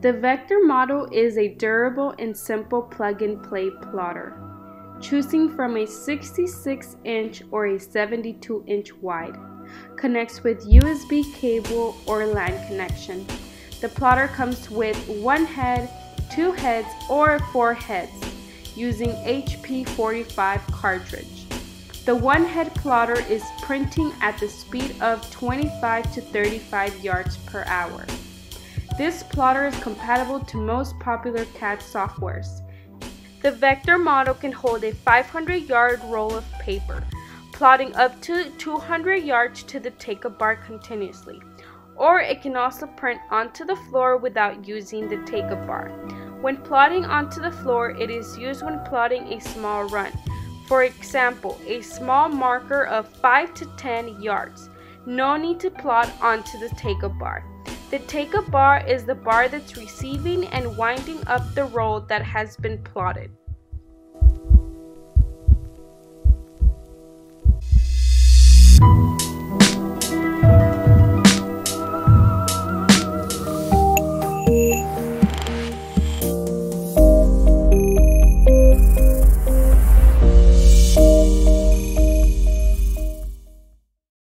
The Vector model is a durable and simple plug-and-play plotter, choosing from a 66 inch or a 72 inch wide. Connects with USB cable or LAN connection. The plotter comes with one head, two heads, or four heads using HP 45 cartridge. The one head plotter is printing at the speed of 25 to 35 yards per hour. This plotter is compatible to most popular CAD softwares. The Vector model can hold a 500 yard roll of paper, plotting up to 200 yards to the take-up bar continuously, or it can also print onto the floor without using the take-up bar. When plotting onto the floor, it is used when plotting a small run. For example, a small marker of 5 to 10 yards. No need to plot onto the take-up bar. The take-up bar is the bar that's receiving and winding up the roll that has been plotted.